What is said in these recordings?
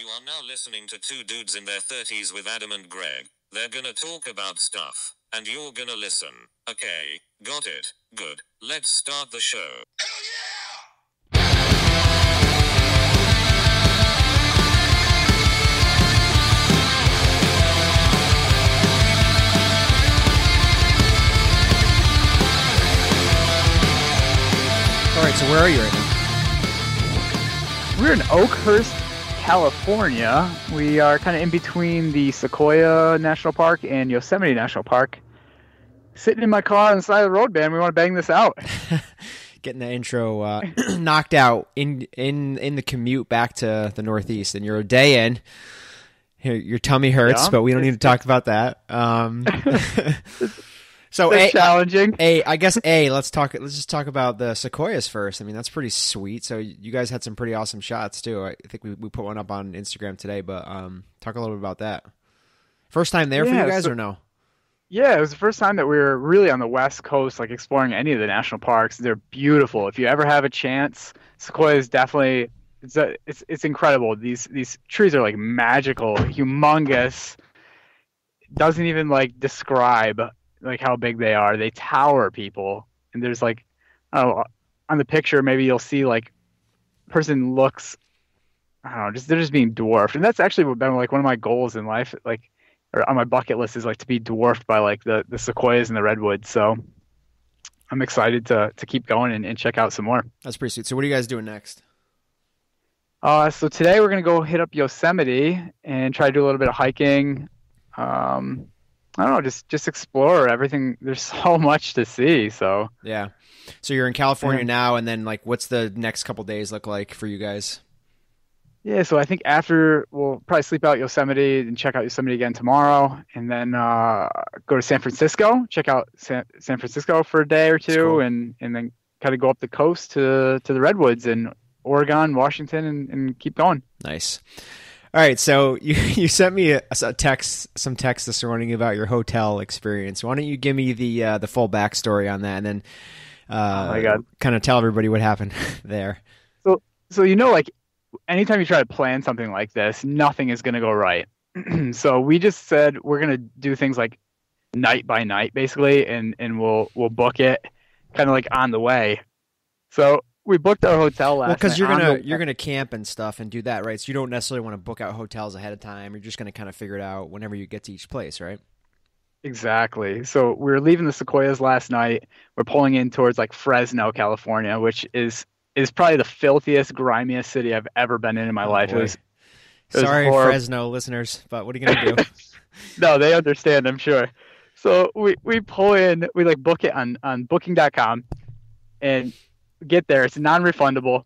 You are now listening to two dudes in their 30s with Adam and Greg. They're gonna talk about stuff, and you're gonna listen. Okay, got it. Good. Let's start the show. All right, so where are you right now? We're in Oakhurst, California. We are kind of in between the Sequoia National Park and Yosemite National Park. Sitting in my car on the side of the road, man. We want to bang this out. Getting the intro uh, knocked out in in in the commute back to the Northeast, and you're a day in. Your, your tummy hurts, Yeah. but we don't need to talk about that. Um, so, a, challenging. a, I guess a. Let's talk. Let's just talk about the sequoias first. I mean, that's pretty sweet. So you guys had some pretty awesome shots too. I think we, we put one up on Instagram today, but um, talk a little bit about that. First time there for you guys so- or no? Yeah, it was the first time that we were really on the West Coast, like exploring any of the national parks. They're beautiful. If you ever have a chance, sequoias definitely it's a, it's it's incredible. These these trees are like magical, humongous. Doesn't even like describe like how big they are. They tower people, and there's like, oh, on the picture maybe you'll see like, person looks, I don't know, just they're just being dwarfed, and that's actually been like one of my goals in life, like or on my bucket list is like to be dwarfed by like the the sequoias and the redwoods. So I'm excited to to keep going and, and check out some more. That's pretty sweet. So what are you guys doing next? Uh, so today we're gonna go hit up Yosemite and try to do a little bit of hiking. Um, I don't know, just just explore everything. There's so much to see. So Yeah. So you're in California Yeah. now, and then like, what's the next couple days look like for you guys? yeah, so I think after we'll probably sleep out Yosemite and check out Yosemite again tomorrow, and then uh, go to San Francisco, check out San, San Francisco for a day or two, cool. and and then kind of go up the coast to to the redwoods in Oregon, Washington, and, and keep going. Nice. All right, so you you sent me a, a text, some text this morning about your hotel experience. Why don't you give me the uh, the full backstory on that, and then uh, Oh kind of tell everybody what happened there. So, so you know like anytime you try to plan something like this nothing is going to go right so we just said we're going to do things like night by night basically and and we'll we'll book it kind of like on the way so we booked our hotel last Well, because you're gonna the- you're gonna camp and stuff and do that, right? So you don't necessarily want to book out hotels ahead of time. You're just gonna kind of figure it out whenever you get to each place, right? exactly so we were leaving the sequoias last night we're pulling in towards like fresno california which is is probably the filthiest grimiest city i've ever been in in my Oh, life it was was Sorry, horrible. Fresno listeners, but what are you gonna do? no, they understand, I'm sure. So we, we pull in, we like book it on, on booking.com and get there. It's non refundable.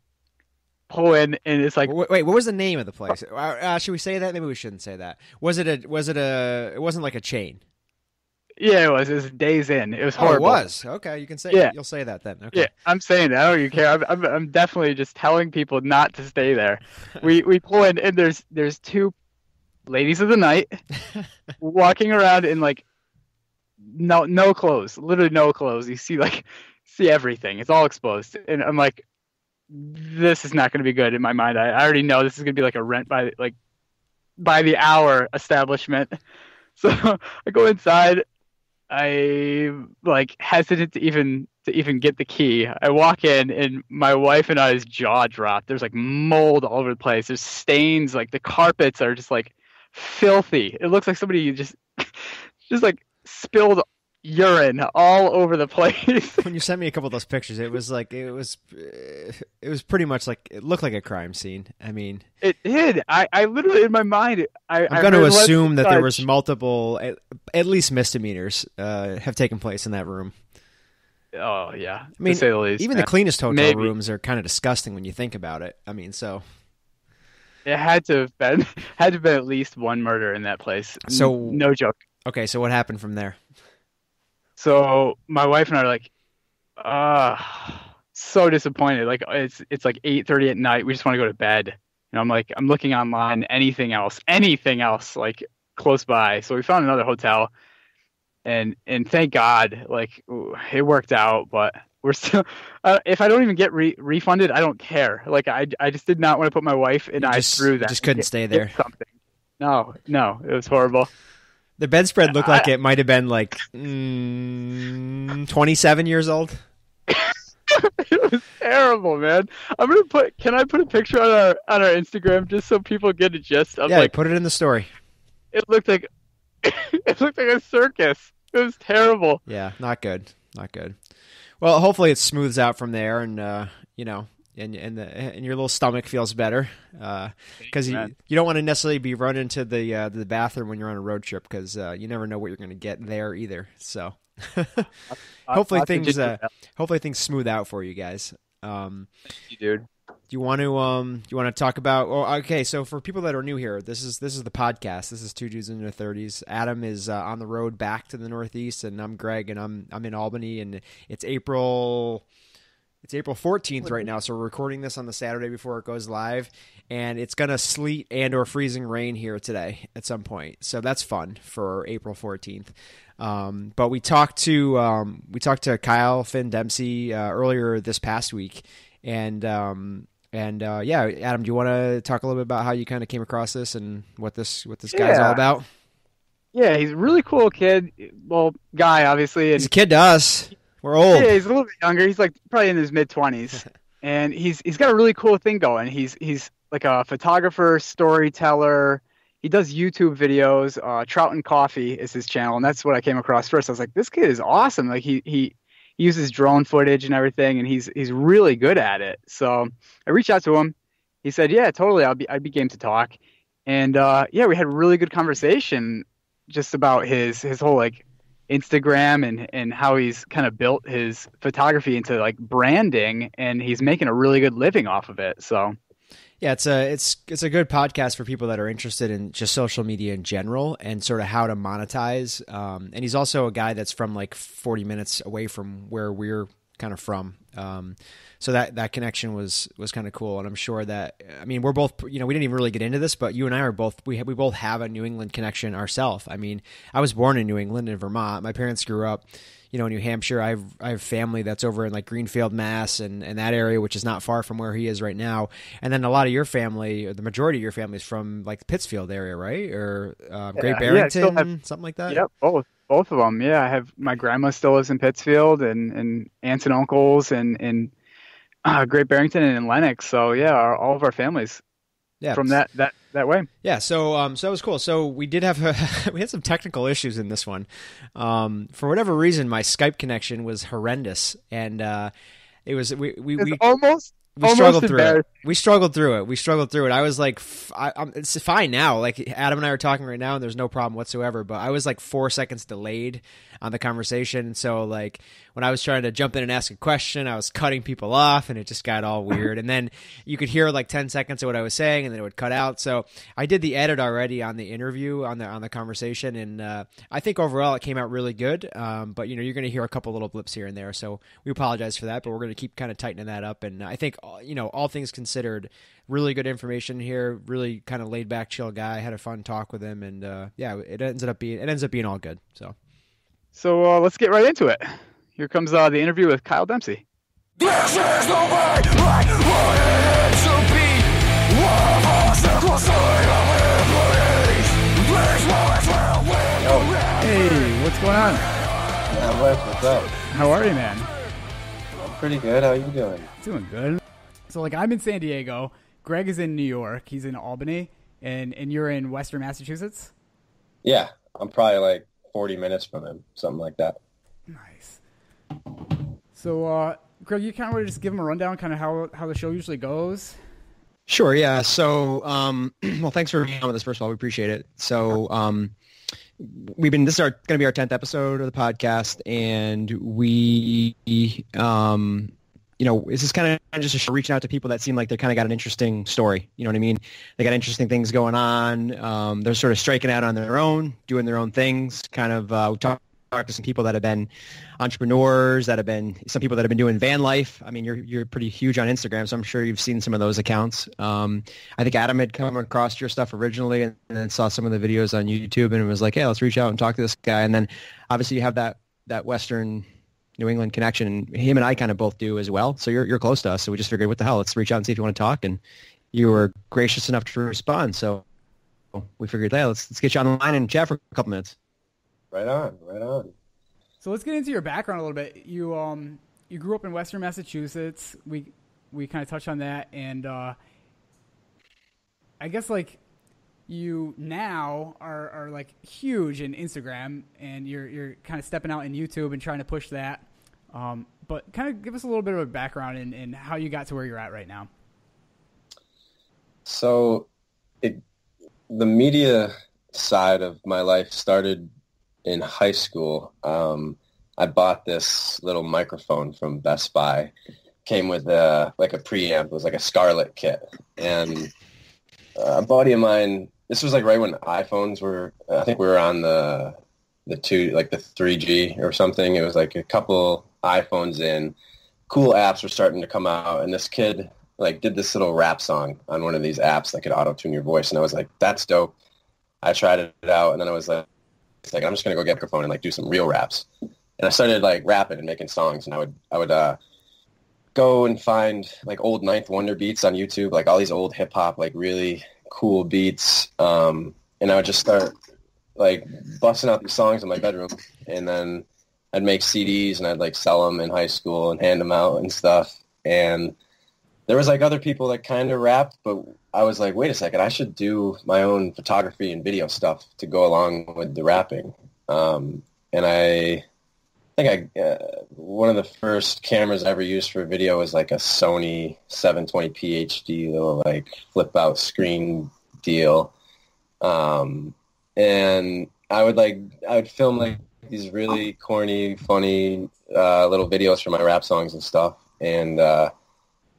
Pull in and it's like, wait, what was the name of the place? Uh, uh, should we say that? Maybe we shouldn't say that. Was it a? Was it a? It wasn't like a chain. yeah, it was. It was Days Inn. It was Oh, it horrible. was. Okay, you can say. Yeah. You'll say that then. Okay. Yeah, I'm saying that. I don't even care. I'm, I'm, I'm definitely just telling people not to stay there. We we pull in and there's there's two ladies of the night walking around in like no no clothes, literally no clothes. You see like see everything. It's all exposed, and I'm like, this is not going to be good in my mind. I, I already know this is going to be like a rent by like by the hour establishment. So I go inside. I like hesitant to even to even get the key. I walk in and my wife and I's jaw dropped. There's like mold all over the place. There's stains. Like the carpets are just like filthy. It looks like somebody just just like spilled urine all over the place. When you sent me a couple of those pictures, it was like it was. It was pretty much like it looked like a crime scene. I mean, it did. I, I literally in my mind I I'm going to assume that there was multiple, at, at least misdemeanors, uh, have taken place in that room. Oh yeah. I mean, to say the least. Even the cleanest hotel Maybe. rooms are kind of disgusting when you think about it. I mean, so It had to have been had to have been at least one murder in that place. So- no joke. okay. So what happened from there? So my wife and I are like, ah, so disappointed. Like it's it's like eight thirty at night. We just want to go to bed. And I'm like, I'm looking online, anything else, anything else, like close by. So we found another hotel, and and thank God, like it worked out. But we're still. Uh, if I don't even get re- refunded, I don't care. Like I, I just did not want to put my wife and You I just- through that. just couldn't stay there. Something. No, no, it was horrible. The bedspread looked like it might have been like mm, 27 years old. it was terrible, man. I'm gonna put. Can I put a picture on our on our Instagram just so people get a gist of yeah, like put it in the story. it looked like it looked like a circus. It was terrible. Yeah, not good. Not good. Well, hopefully it smooths out from there, and uh, you know, and and the and your little stomach feels better, because you you don't want to necessarily be running to the uh, the bathroom when you're on a road trip, because uh, you never know what you're going to get there either. So, hopefully Lots of things uh, hopefully things smooth out for you guys. Um, you, dude. do you want to um do you want to talk about well okay so for people that are new here this is this is the podcast this is two dudes in their 30s adam is uh, on the road back to the northeast and i'm greg and i'm i'm in albany and it's april it's april 14th right now so we're recording this on the saturday before it goes live and it's gonna sleet and or freezing rain here today at some point so that's fun for april 14th um, but we talked to um, we talked to Kyle Finn Dempsey uh, earlier this past week, and um, and uh, yeah, Adam, do you want to talk a little bit about how you kind of came across this and what this what this guy's all about? Yeah, he's a really cool kid. Well, guy obviously, and He's a kid to us. We're old. Yeah, he's a little bit younger. He's like probably in his mid twenties, and he's he's got a really cool thing going. He's he's like a photographer, storyteller. He does YouTube videos. Uh, Trout and Coffee is his channel, and that's what I came across first. I was like, this kid is awesome. Like he he uses drone footage and everything, and he's he's really good at it. So I reached out to him. He said, yeah, totally. I'll be I'd be game to talk. And uh, yeah, we had a really good conversation just about his his whole like Instagram and and how he's kind of built his photography into like branding and he's making a really good living off of it. So Yeah, it's a it's it's a good podcast for people that are interested in just social media in general and sort of how to monetize. Um, and he's also a guy that's from like 40 minutes away from where we're kind of from. Um, so that that connection was was kind of cool, and I'm sure that I mean we're both you know we didn't even really get into this, but you and I are both we have, we both have a New England connection ourselves. I mean, I was born in New England in Vermont. My parents grew up you know, in New Hampshire. I have I have family that's over in like Greenfield, Mass, and, and that area, which is not far from where he is right now. And then a lot of your family, or the majority of your family, is from like the Pittsfield area, right? Or uh, Great Yeah, yeah, Barrington, have- something like that. yep, both both of them. Yeah, I have my grandma still lives in Pittsfield and and aunts and uncles and and uh, Great Barrington and in Lenox. So yeah, our, all of our families Yeah, from that that that way. Yeah, so um, so that was cool. So we did have a, we had some technical issues in this one. Um, for whatever reason, my Skype connection was horrendous, and uh, it was we we, we almost we almost struggled through it. We struggled through it. We struggled through it. I was like, f- I, am it's fine now. Like Adam and I are talking right now, and there's no problem whatsoever. But I was like four seconds delayed on the conversation. So like when I was trying to jump in and ask a question, I was cutting people off, and it just got all weird. and then you could hear like ten seconds of what I was saying, and then it would cut out. So I did the edit already on the interview on the on the conversation, and uh, I think overall it came out really good. Um, but you know you're going to hear a couple little blips here and there, so we apologize for that. But we're going to keep kind of tightening that up, and I think uh, you know all things considered, really good information here. Really kind of laid back, chill guy. Had a fun talk with him, and uh, yeah, it ended up being it ends up being all good. So So uh, let's get right into it. Here comes uh, the interview with Kyle Dempsey. This is the way like what it should be. One of us across the employees. Please watch where we Hey, what's going on? Yeah, Wes, what's up? How are you, man? I'm Pretty good. How are you doing? Doing good. So like I'm in San Diego. Greg is in New York. He's in Albany, and and you're in Western Massachusetts. Yeah, I'm probably like 40 minutes from him, something like that. So, uh, Greg, you kind of want to just give them a rundown, kind of how how the show usually goes. Sure, yeah. So, um, well, thanks for being on with us. First of all, we appreciate it. So, um, we've been this is our going to be our tenth episode of the podcast, and we, um, you know, this is kind of just a show reaching out to people that seem like they kind of got an interesting story. You know what I mean? They got interesting things going on. Um, they're sort of striking out on their own, doing their own things. Kind of uh, talk talked to some people that have been entrepreneurs that have been some people that have been doing van life. I mean, you're you're pretty huge on Instagram, so I'm sure you've seen some of those accounts. Um, I think Adam had come across your stuff originally, and, and then saw some of the videos on YouTube, and was like, "Hey, let's reach out and talk to this guy." And then obviously you have that that Western New England connection. And him and I kind of both do as well. So you're you're close to us. So we just figured, what the hell? Let's reach out and see if you want to talk. And you were gracious enough to respond. So we figured, yeah, let's let's get you on the line and chat for a couple minutes. Right on, right on. So let's get into your background a little bit. You um you grew up in Western Massachusetts. We we kind of touched on that, and uh, I guess like you now are, are like huge in Instagram, and you're you're kind of stepping out in YouTube and trying to push that. Um, but kind of give us a little bit of a background in, in how you got to where you're at right now. So, it the media side of my life started in high school. Um, I bought this little microphone from Best Buy. Came with a like a preamp. It was like a Scarlett kit, and uh, a buddy of mine. This was like right when iPhones were. I think we were on the the two like the 3G or something. It was like a couple iPhones in. Cool apps were starting to come out, and this kid like did this little rap song on one of these apps that could auto tune your voice, and I was like, "That's dope." I tried it out, and then I was like, "It's like I'm just gonna go get a microphone and like do some real raps." And I started like rapping and making songs, and I would I would uh, go and find like old Ninth Wonder beats on YouTube, like all these old hip hop, like really cool beats, um, and I would just start like busting out these songs in my bedroom, and then I'd make CDs and I'd like sell them in high school and hand them out and stuff, and there was like other people that kind of rapped, but I was like, wait a second, I should do my own photography and video stuff to go along with the rapping. Um, and I think I uh, one of the first cameras I ever used for video was like a Sony 720p HD little like flip out screen deal. Um, and I would like I would film like these really corny, funny uh, little videos for my rap songs and stuff. And uh,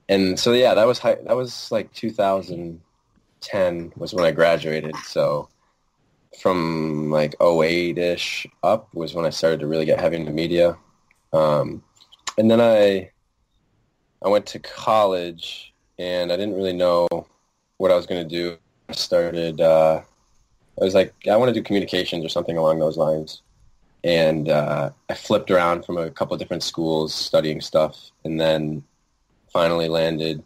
and so yeah, that was high, that was like 2010 was when I graduated. So from like 08-ish up was when I started to really get heavy into media. Um, and then I I went to college and I didn't really know what I was going to do. I started uh, I was like I want to do communications or something along those lines. And uh, I flipped around from a couple of different schools studying stuff and then finally landed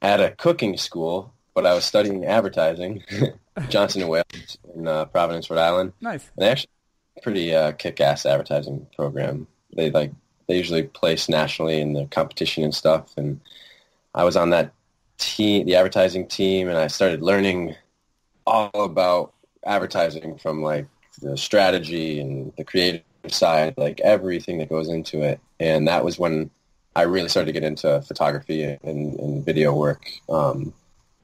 at a cooking school, but I was studying advertising, Johnson and Wales in uh, Providence, Rhode Island. Nice. And they actually pretty uh, kick-ass advertising program. They like they usually place nationally in the competition and stuff. And I was on that team, the advertising team, and I started learning all about advertising from like the strategy and the creative side, like everything that goes into it. And that was when I really started to get into photography and, and video work. Um,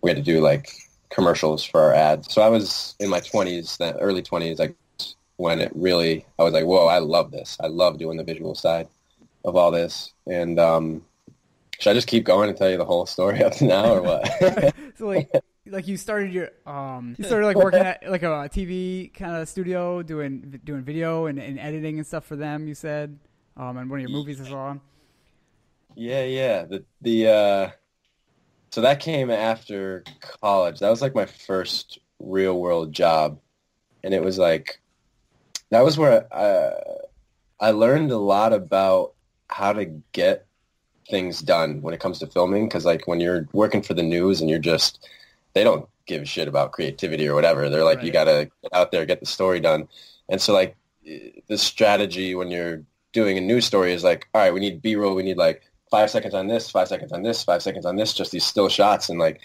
we had to do like commercials for our ads. So I was in my 20s, that early 20s, like when it really, I was like, whoa, I love this. I love doing the visual side of all this. And um, should I just keep going and tell you the whole story up to now or what? so like like you started your um you started like working at like a TV kind of studio doing doing video and, and editing and stuff for them. You said um and one of your movies as well. Yeah, yeah. The the uh so that came after college. That was like my first real world job. And it was like that was where I I learned a lot about how to get things done when it comes to filming cuz like when you're working for the news and you're just they don't give a shit about creativity or whatever. They're like you got to get out there, get the story done. And so like the strategy when you're doing a news story is like, all right, we need B-roll, we need like five seconds on this, five seconds on this, five seconds on this, just these still shots. And like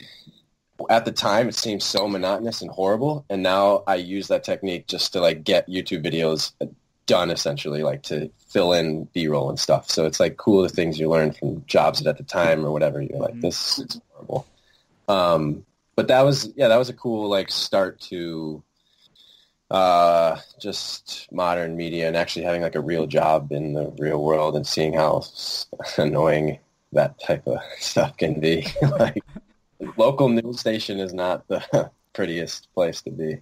at the time, it seemed so monotonous and horrible. And now I use that technique just to like get YouTube videos done essentially, like to fill in B-roll and stuff. So it's like cool the things you learn from jobs that at the time or whatever. You're like, this is horrible. Um, but that was, yeah, that was a cool like start to uh, just modern media and actually having like a real job in the real world and seeing how annoying that type of stuff can be. like local news station is not the prettiest place to be.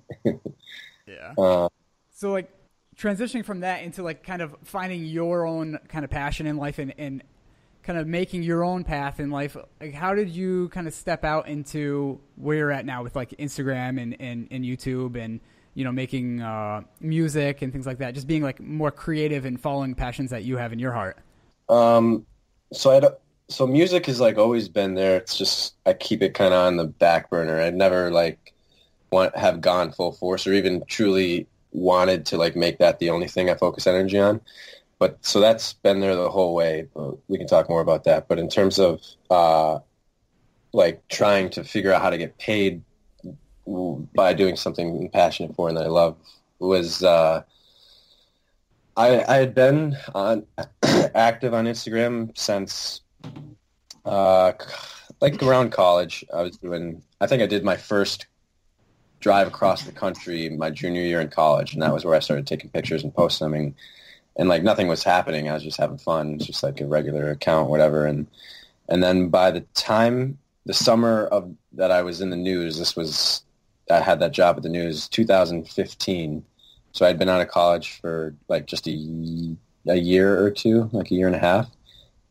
Yeah. Uh, So like transitioning from that into like kind of finding your own kind of passion in life and, and kind of making your own path in life. Like how did you kind of step out into where you're at now with like Instagram and, and, and YouTube and you know, making uh, music and things like that? Just being like more creative and following passions that you have in your heart. Um, so I don't, so music has like always been there. It's just I keep it kind of on the back burner. I never like want have gone full force or even truly wanted to like make that the only thing I focus energy on. But so that's been there the whole way. We can talk more about that. But in terms of uh, like trying to figure out how to get paid by doing something passionate for and that I love was uh, I, I had been on active on Instagram since uh, like around college. I was doing. I think I did my first drive across the country my junior year in college, and that was where I started taking pictures and posting them. And, and like nothing was happening. I was just having fun. It's just like a regular account, whatever. And and then by the time the summer of that I was in the news, this was I had that job at the news 2015. So I'd been out of college for like just a, a year or two, like a year and a half.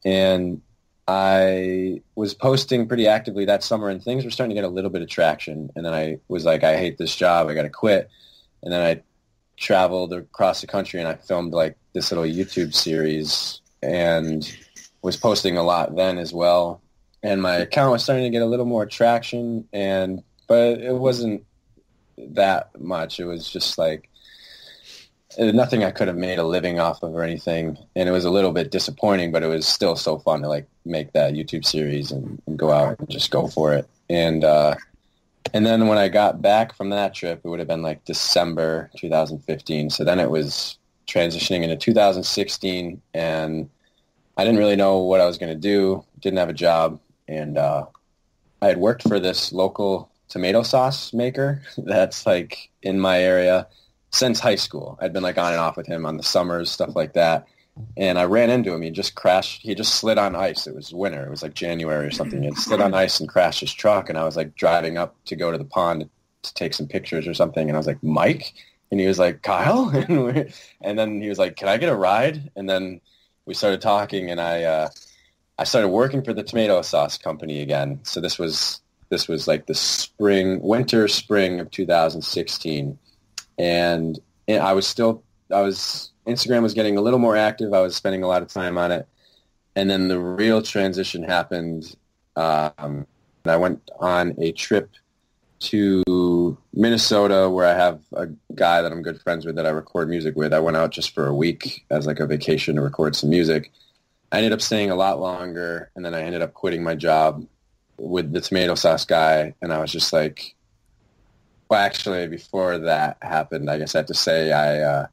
And I was posting pretty actively that summer and things were starting to get a little bit of traction. And then I was like, I hate this job. I got to quit. And then I traveled across the country and I filmed like this little YouTube series and was posting a lot then as well. And my account was starting to get a little more traction and, but it wasn't that much. It was just like, nothing I could have made a living off of or anything. And it was a little bit disappointing, but it was still so fun to like make that YouTube series and, and go out and just go for it. And, uh, and then when I got back from that trip, it would have been like December 2015. So then it was transitioning into 2016 and I didn't really know what I was going to do. Didn't have a job. And, uh, I had worked for this local tomato sauce maker that's like in my area since high school. I'd been like on and off with him on the summers, stuff like that. And I ran into him. He just crashed. He just slid on ice. It was winter. It was like January or something. He slid on ice and crashed his truck. And I was like driving up to go to the pond to take some pictures or something. And I was like, Mike? And he was like, Kyle? And, and then he was like, can I get a ride? And then we started talking and I, uh, I started working for the tomato sauce company again. So this was, this was like the spring, winter, spring of 2016 and, and I was still I was Instagram was getting a little more active. I was spending a lot of time on it, and then the real transition happened. Um, I went on a trip to Minnesota where I have a guy that I'm good friends with that I record music with. I went out just for a week as like a vacation to record some music. I ended up staying a lot longer, and then I ended up quitting my job with the tomato sauce guy, and I was just like, well, actually, before that happened, I guess I have to say I uh,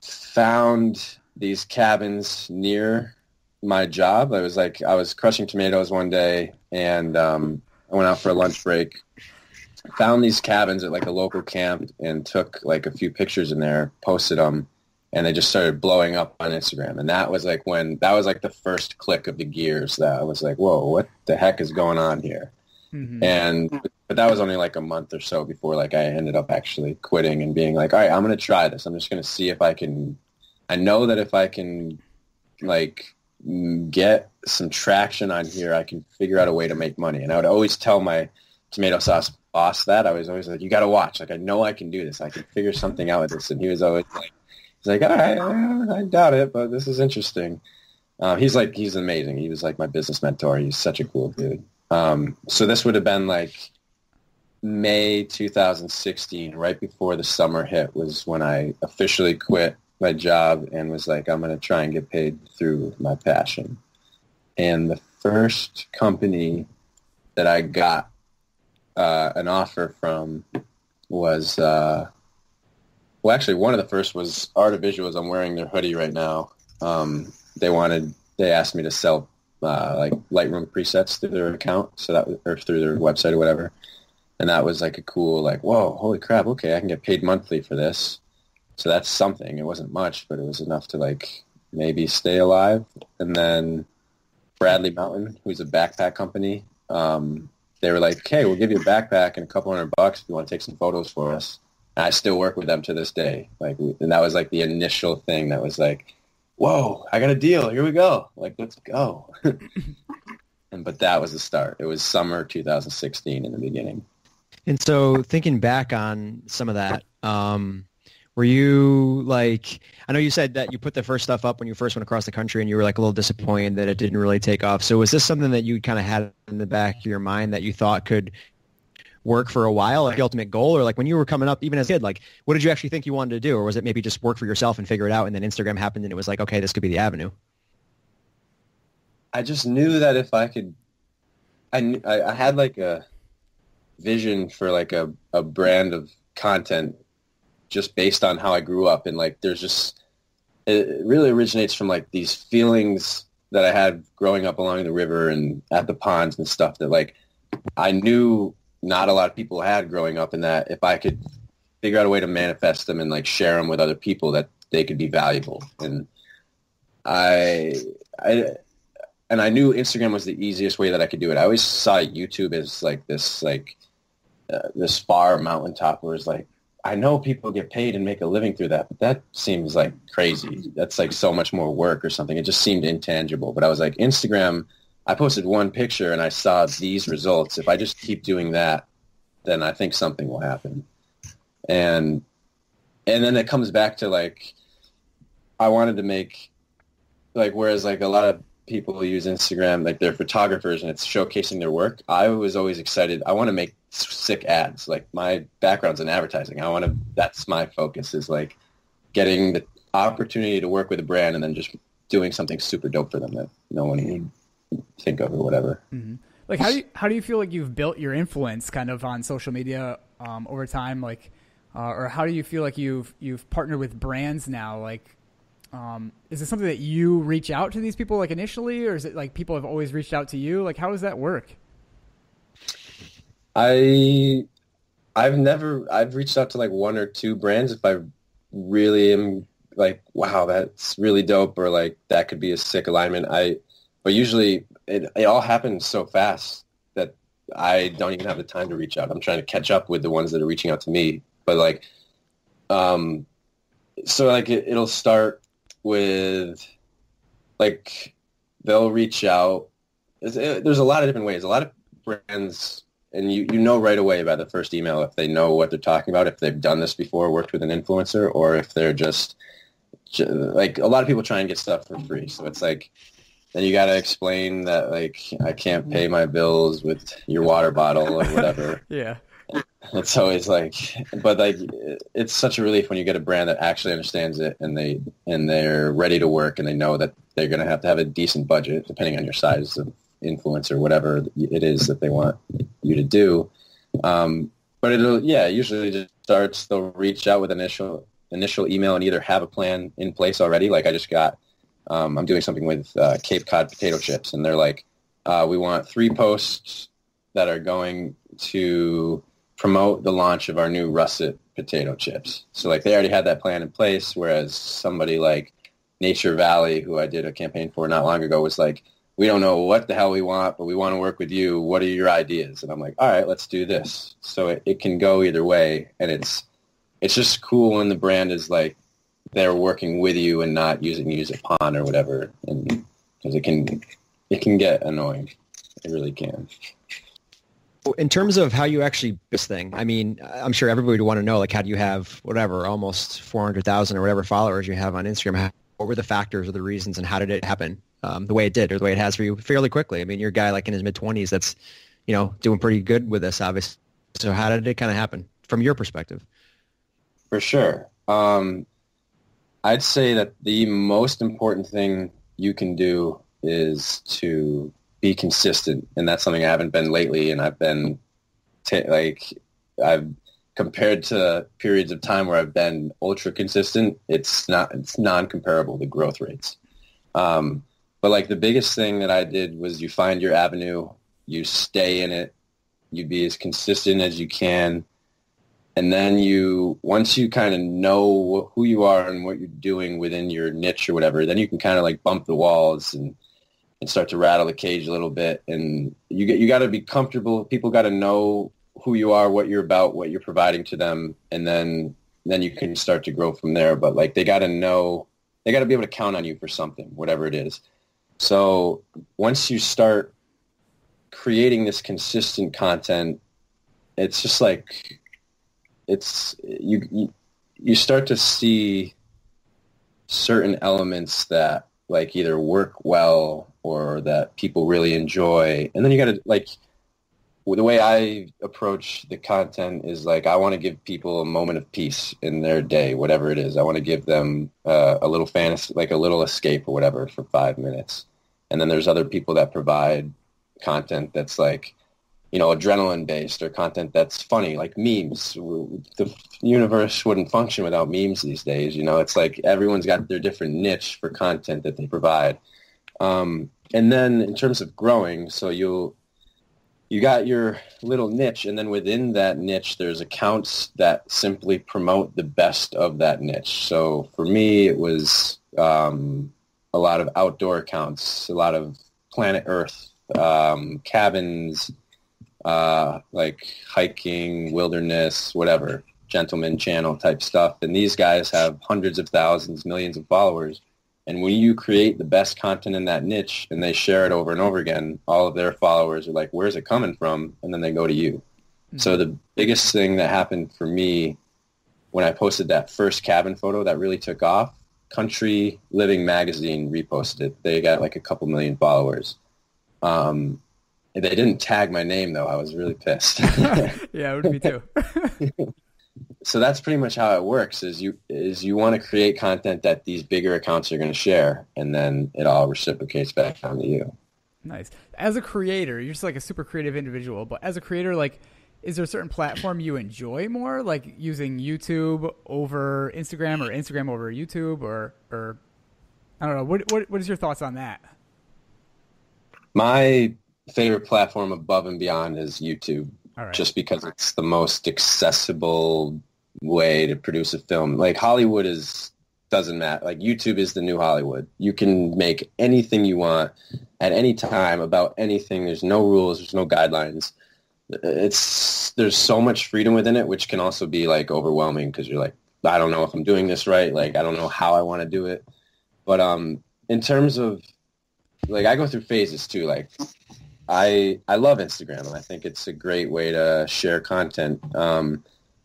found these cabins near my job. I was like, I was crushing tomatoes one day, and um, I went out for a lunch break. Found these cabins at like a local camp and took like a few pictures in there, posted them, and they just started blowing up on Instagram. And that was like when that was like the first click of the gears that I was like, whoa, what the heck is going on here? Mm-hmm. And but that was only like a month or so before like I ended up actually quitting and being like, all right, I'm gonna try this. I'm just gonna see if I can. I know that if I can like get some traction on here, I can figure out a way to make money. And I would always tell my tomato sauce boss that I was always like, you got to watch. Like I know I can do this. I can figure something out with this. And he was always like, he's like, all right, I doubt it, but this is interesting. Um, he's like, he's amazing. He was like my business mentor. He's such a cool dude. Um, so this would have been like May 2016, right before the summer hit, was when I officially quit my job and was like, I'm going to try and get paid through my passion. And the first company that I got uh, an offer from was, uh, well, actually, one of the first was Art of Visuals. I'm wearing their hoodie right now. Um, they wanted, they asked me to sell uh, like Lightroom presets through their account, so that or through their website or whatever, and that was like a cool like whoa holy crap okay I can get paid monthly for this, so that's something. It wasn't much, but it was enough to like maybe stay alive. And then Bradley Mountain, who's a backpack company, um, they were like, okay, we'll give you a backpack and a couple hundred bucks if you want to take some photos for us. I still work with them to this day. Like, and that was like the initial thing that was like, whoa, I got a deal. Here we go. Like, let's go. and but that was the start. It was summer 2016 in the beginning. And so thinking back on some of that, um, were you like, I know you said that you put the first stuff up when you first went across the country and you were like a little disappointed that it didn't really take off. So was this something that you kind of had in the back of your mind that you thought could work for a while, like the ultimate goal? Or like when you were coming up, even as a kid, like what did you actually think you wanted to do? Or was it maybe just work for yourself and figure it out and then Instagram happened and it was like, okay, this could be the avenue? I just knew that if I could, I, I had like a vision for like a, a brand of content just based on how I grew up. And like, there's just, it really originates from like these feelings that I had growing up along the river and at the ponds and stuff that like I knew not a lot of people had growing up in that if I could figure out a way to manifest them and like share them with other people that they could be valuable. And I, I, and I knew Instagram was the easiest way that I could do it. I always saw YouTube as like this, like uh, this far mountaintop where it's like, I know people get paid and make a living through that, but that seems like crazy. That's like so much more work or something. It just seemed intangible. But I was like, Instagram, I posted one picture and I saw these results. If I just keep doing that, then I think something will happen. And and then it comes back to like I wanted to make like whereas like a lot of people use Instagram like they're photographers and it's showcasing their work. I was always excited. I want to make sick ads. Like my background's in advertising. I want to. That's my focus is like getting the opportunity to work with a brand and then just doing something super dope for them that no one would think of or whatever. Like how do you, how do you feel like you've built your influence kind of on social media um, over time? Like, uh, or how do you feel like you've you've partnered with brands now? Like, um, is it something that you reach out to these people like initially, or is it like people have always reached out to you? Like, how does that work? I I've never I've reached out to like one or two brands if I really am like wow that's really dope or like that could be a sick alignment. I but usually it it all happens so fast that I don't even have the time to reach out. I'm trying to catch up with the ones that are reaching out to me. But like um so like it, it'll start with like they'll reach out it- there's a lot of different ways. A lot of brands and you, you know right away by the first email if they know what they're talking about, if they've done this before, worked with an influencer, or if they're just, ju- like a lot of people try and get stuff for free. So it's like, then you got to explain that like I can't pay my bills with your water bottle or whatever. Yeah. it's always like, but like it's such a relief when you get a brand that actually understands it and they and they're ready to work and they know that they're going to have to have a decent budget depending on your size of influence or whatever it is that they want you to do. Um, but it'll yeah usually just starts. They'll reach out with initial initial email and either have a plan in place already. Like I just got, um, I'm doing something with uh, Cape Cod potato chips, and they're like, uh, we want three posts that are going to promote the launch of our new russet potato chips. So like they already had that plan in place, whereas somebody like Nature Valley, who I did a campaign for not long ago, was like, we don't know what the hell we want, but we want to work with you. What are your ideas? And I'm like, all right, let's do this. So it, it can go either way, and it's it's just cool when the brand is like they're working with you and not using you as a pawn or whatever, and because it can it can get annoying. It really can. In terms of how you actually this thing, I mean, I'm sure everybody would want to know, like, how do you have whatever, almost 400,000 or whatever followers you have on Instagram? How, what were the factors or the reasons, and how did it happen um, the way it did, or the way it has for you fairly quickly? I mean, you're a guy like in his mid 20s that's, you know, doing pretty good with this, obviously. So how did it kind of happen from your perspective? For sure. Um, I'd say that the most important thing you can do is to be consistent, and that's something I haven't been lately. And I've been ta like I've compared to periods of time where I've been ultra consistent. It's not it's non-comparable the growth rates. Um, but like the biggest thing that I did was you find your avenue, you stay in it, you be as consistent as you can and then you once you kind of know who you are and what you're doing within your niche or whatever then you can kind of like bump the walls and and start to rattle the cage a little bit. And you get you got to be comfortable people got to know who you are what you're about what you're providing to them and then then you can start to grow from there. But like they got to know they got to be able to count on you for something whatever it is. So once you start creating this consistent content it's just like it's you you, start to see certain elements that like either work well or that people really enjoy and then you got to like the way I approach the content is like I want to give people a moment of peace in their day, whatever it is. I want to give them uh, a little fantasy, like a little escape or whatever, for five minutes. And then there's other people that provide content that's like, you know, adrenaline based or content that's funny, like memes. The universe wouldn't function without memes these days. You know, it's like everyone's got their different niche for content that they provide. Um, and then in terms of growing, so you'll you got your little niche and then within that niche there's accounts that simply promote the best of that niche so for me it was um, a lot of outdoor accounts a lot of planet earth um, cabins uh, like hiking wilderness whatever gentleman channel type stuff and these guys have hundreds of thousands millions of followers and when you create the best content in that niche and they share it over and over again, all of their followers are like, where's it coming from? And then they go to you. Mm-hmm. So the biggest thing that happened for me when I posted that first cabin photo that really took off, Country Living Magazine reposted it. They got like a couple million followers. Um, they didn't tag my name though. I was really pissed. yeah, it would be too. so that's pretty much how it works is you is you want to create content that these bigger accounts are going to share and then it all reciprocates back down to you nice as a creator you're just like a super creative individual but as a creator like is there a certain platform you enjoy more like using youtube over instagram or instagram over youtube or or i don't know what what, what is your thoughts on that my favorite platform above and beyond is youtube just because it's the most accessible way to produce a film. Like Hollywood is doesn't matter. Like YouTube is the new Hollywood. You can make anything you want at any time about anything. There's no rules. There's no guidelines. It's there's so much freedom within it, which can also be like overwhelming because you're like, I don't know if I'm doing this right. Like I don't know how I want to do it. But um, in terms of like I go through phases too. Like I I love Instagram and I think it's a great way to share content. Um,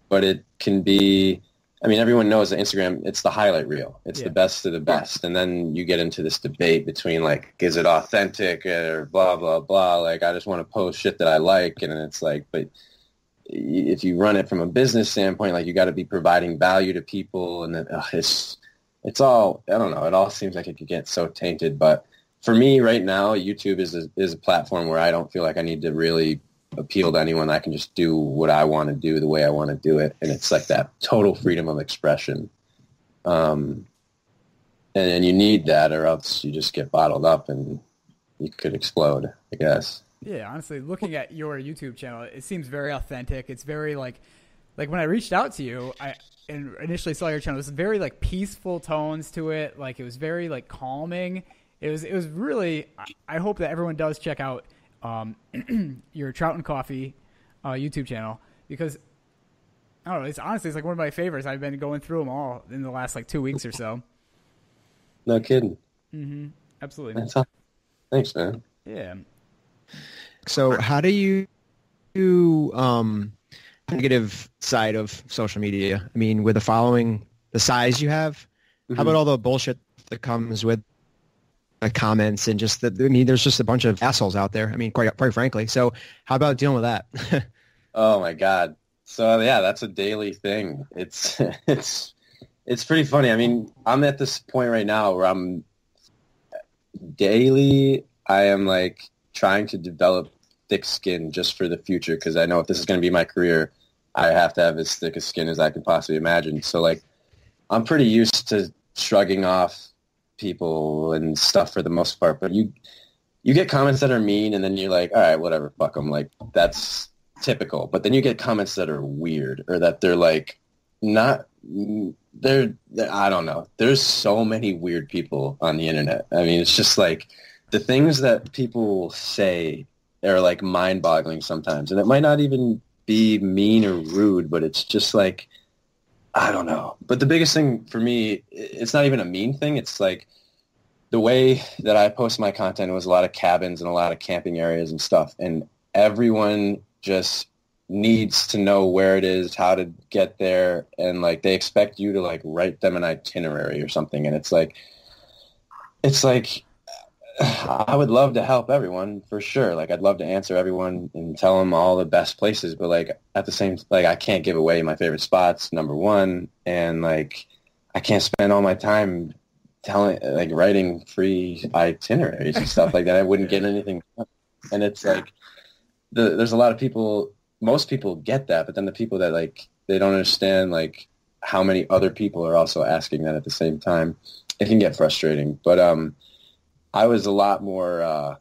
but it can be I mean everyone knows that Instagram it's the highlight reel. It's yeah. the best of the best. And then you get into this debate between like is it authentic or blah blah blah like I just want to post shit that I like and it's like but if you run it from a business standpoint like you got to be providing value to people and then, it's it's all I don't know, it all seems like it could get so tainted but for me right now, YouTube is a, is a platform where I don't feel like I need to really appeal to anyone. I can just do what I want to do the way I want to do it, and it's like that total freedom of expression. Um, and, and you need that, or else you just get bottled up and you could explode. I guess. Yeah, honestly, looking at your YouTube channel, it seems very authentic. It's very like, like when I reached out to you, I and initially saw your channel. It was very like peaceful tones to it. Like it was very like calming it was it was really. I hope that everyone does check out um, your Trout and Coffee uh, YouTube channel because I don't know. It's honestly it's like one of my favorites. I've been going through them all in the last like two weeks or so. No kidding. Mm-hmm. Absolutely. Thanks, man. Yeah. So how do you do um, negative side of social media? I mean, with the following, the size you have, mm-hmm. how about all the bullshit that comes with Uh, comments and just the, I mean, there's just a bunch of assholes out there. I mean, quite quite frankly. So how about dealing with that? oh my god. So yeah, that's a daily thing. It's it's it's pretty funny. I mean, I'm at this point right now where I'm daily. I am like trying to develop thick skin just for the future because I know if this is going to be my career, I have to have as thick a skin as I can possibly imagine. So like, I'm pretty used to shrugging off people and stuff for the most part. But you you get comments that are mean, and then you're like, all right, whatever, fuck them. Like that's typical. But then you get comments that are weird or that they're like not they're, they're I don't know. There's so many weird people on the internet. I mean, it's just like the things that people say are like mind-boggling sometimes, and it might not even be mean or rude, but it's just like I don't know. But the biggest thing for me, it's not even a mean thing. It's like the way that I post my content was a lot of cabins and a lot of camping areas and stuff. And everyone just needs to know where it is, how to get there, and like they expect you to like write them an itinerary or something, and it's like, it's like, I would love to help everyone for sure. Like I'd love to answer everyone and tell them all the best places, but like at the same, like I can't give away my favorite spots, number one, and like I can't spend all my time telling, like writing free itineraries and stuff like that. I wouldn't get anything, and it's like the, there's a lot of people most people get that but then the people that like they don't understand like how many other people are also asking that at the same time it can get frustrating but um i was a lot more uh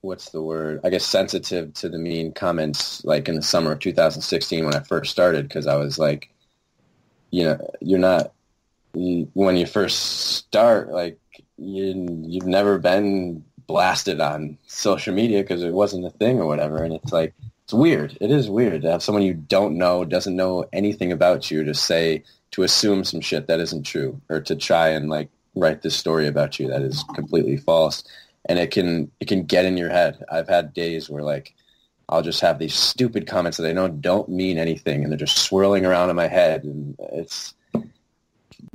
what's the word i guess sensitive to the mean comments like in the summer of 2016 when i first started because i was like you know you're not when you first start like you you've never been blasted on social media because it wasn't a thing or whatever. And it's like, it's weird. It is weird to have someone you don't know, doesn't know anything about you to say, to assume some shit that isn't true or to try and like write this story about you that is completely false. And it can, it can get in your head. I've had days where like, I'll just have these stupid comments that I know don't mean anything and they're just swirling around in my head. And it's,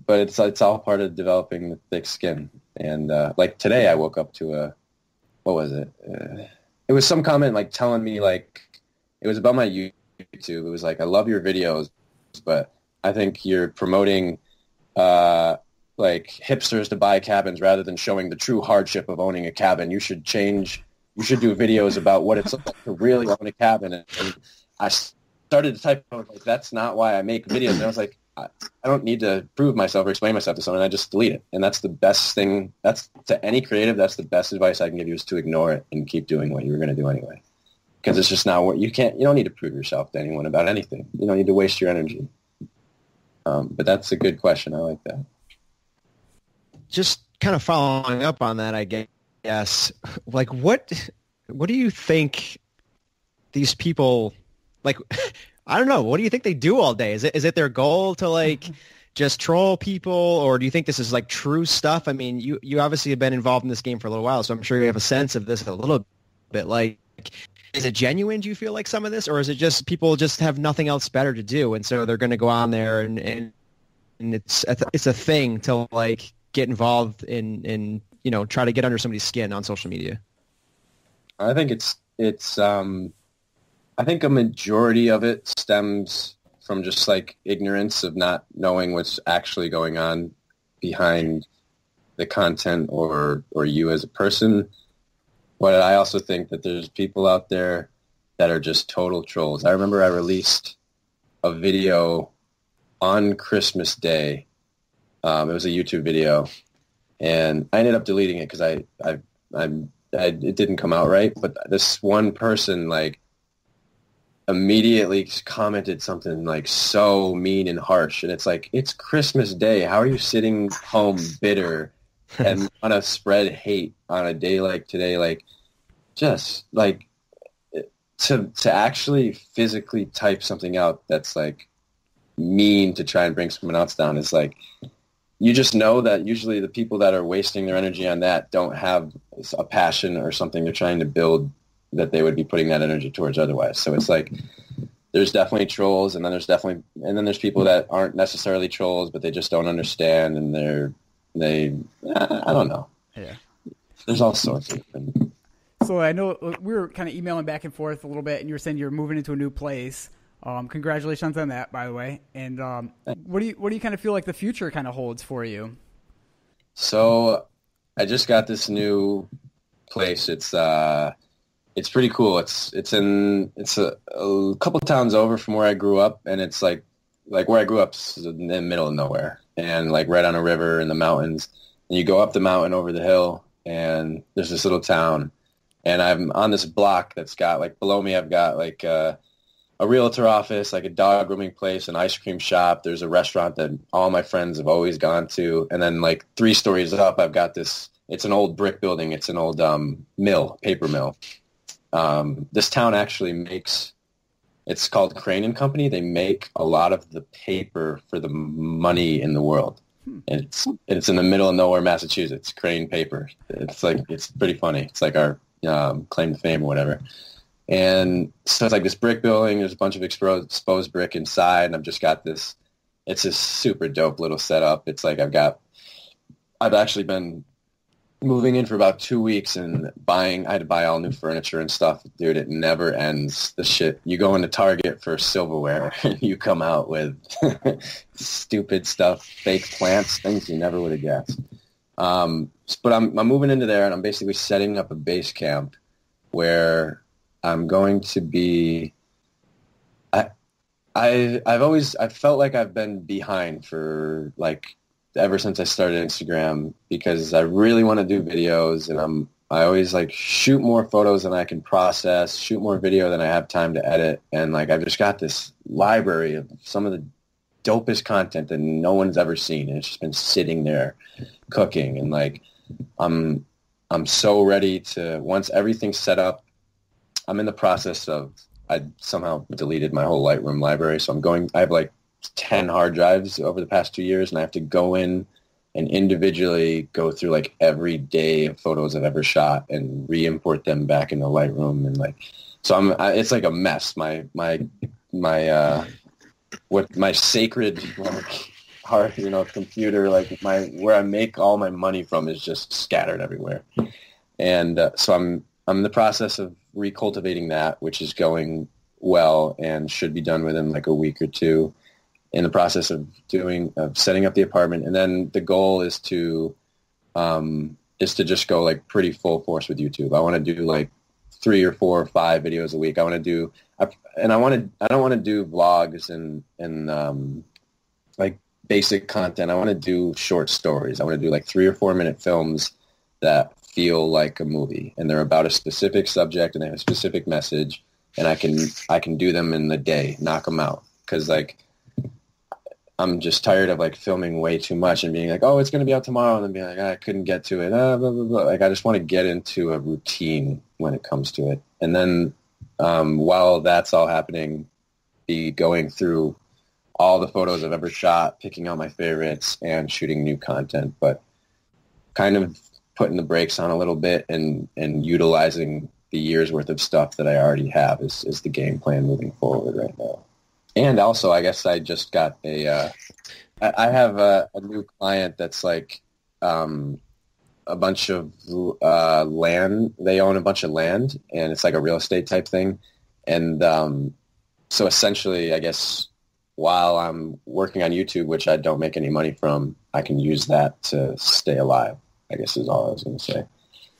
but it's, it's all part of developing the thick skin. And uh, like today I woke up to a, what was it? Uh, it was some comment like telling me like it was about my YouTube. It was like I love your videos, but I think you're promoting uh, like hipsters to buy cabins rather than showing the true hardship of owning a cabin. You should change. You should do videos about what it's like to really own a cabin. And, I started to type. I was like, that's not why I make videos. And I was like, I, I don't need to prove myself or explain myself to someone. I just delete it. And that's the best thing. That's to any creative. That's the best advice I can give you is to ignore it and keep doing what you were going to do anyway. Because it's just not what you can't. You don't need to prove yourself to anyone about anything. You don't need to waste your energy. Um, but that's a good question. I like that. Just kind of following up on that, I guess. Like, what what do you think these people like? I don't know. What do you think they do all day? Is it is it their goal to like just troll people, or do you think this is like true stuff? I mean, you you obviously have been involved in this game for a little while, so I'm sure you have a sense of this a little bit. Like, is it genuine? Do you feel like some of this, or is it just people just have nothing else better to do, and so they're going to go on there and and and it's it's a thing to like get involved in in you know try to get under somebody's skin on social media. I think it's it's um I think a majority of it stems from just like ignorance of not knowing what's actually going on behind the content or or you as a person. But I also think that there's people out there that are just total trolls. I remember I released a video on Christmas Day. Um, it was a YouTube video, and I ended up deleting it because I, I, I, I, it didn't come out right. But this one person like immediately commented something like so mean and harsh and it's like it's christmas day how are you sitting home bitter and want to spread hate on a day like today like just like to to actually physically type something out that's like mean to try and bring someone else down is like you just know that usually the people that are wasting their energy on that don't have a passion or something they're trying to build that they would be putting that energy towards otherwise. So it's like there's definitely trolls, and then there's definitely and then there's people that aren't necessarily trolls, but they just don't understand, and they're they I don't know. Yeah. There's all sorts of things. So I know uh, we were kind of emailing back and forth a little bit, and you were saying you're moving into a new place. Um, congratulations on that, by the way. And um, what do you what do you kind of feel like the future kind of holds for you? So I just got this new place. It's uh it's pretty cool. It's it's in it's a, a couple towns over from where I grew up, and it's like like where I grew up is in the middle of nowhere, and like right on a river in the mountains. And you go up the mountain over the hill, and there's this little town, and I'm on this block that's got like below me. I've got like uh, a realtor office, like a dog grooming place, an ice cream shop. There's a restaurant that all my friends have always gone to, and then like three stories up, I've got this. It's an old brick building. It's an old um, mill, paper mill um, this town actually makes, it's called Crane and Company. They make a lot of the paper for the money in the world. And it's it's in the middle of nowhere, Massachusetts. Crane paper. It's like it's pretty funny. It's like our um, claim to fame or whatever. And so it's like this brick building. There's a bunch of exposed brick inside, and I've just got this. It's a super dope little setup. It's like I've got. I've actually been moving in for about two weeks and buying. I had to buy all new furniture and stuff, dude. It never ends. The shit. You go into Target for silverware, and you come out with stupid stuff, fake plants, things you never would have guessed. Um, but I'm I'm moving into there, and I'm basically setting up a base camp where I'm going to be. I, I I've always I felt like I've been behind for like ever since I started Instagram because I really want to do videos, and I'm I always like shoot more photos than I can process, shoot more video than I have time to edit, and like I've just got this library of some of the dopest content that no one's ever seen, and it's just been sitting there cooking, and like I'm I'm so ready to once everything's set up. I'm in the process of I somehow deleted my whole Lightroom library, so I'm going. I have like ten hard drives over the past two years, and I have to go in and individually go through like every day of photos I've ever shot and re-import them back into Lightroom and like. So I'm. I, it's like a mess. My my my uh, what my sacred like hard you know computer like my where I make all my money from is just scattered everywhere, and uh, so I'm I'm in the process of recultivating that, which is going well and should be done within like a week or two. In the process of doing of setting up the apartment, and then the goal is to um, is to just go like pretty full force with YouTube. I want to do like three or four or five videos a week. I want to do, and I want to. I don't want to do vlogs and and um, like basic content. I want to do short stories. I want to do like three or four minute films that feel like a movie, and they're about a specific subject and they have a specific message, and I can I can do them in the day, knock them out, because like. I'm just tired of like filming way too much and being like, oh, it's going to be out tomorrow, and then being like, "Ah, I couldn't get to it. Ah, blah, blah, blah. Like, I just want to get into a routine when it comes to it. And then um, while that's all happening, be going through all the photos I've ever shot, picking out my favorites, and shooting new content. But kind of putting the brakes on a little bit and, and utilizing the year's worth of stuff that I already have is, is the game plan moving forward right now. And also, I guess I just got a. Uh, I, have a, a new client that's like um, a bunch of uh, land. They own a bunch of land, and it's like a real estate type thing. And um, so essentially, I guess while I'm working on YouTube, which I don't make any money from, I can use that to stay alive. I guess is all I was going to say.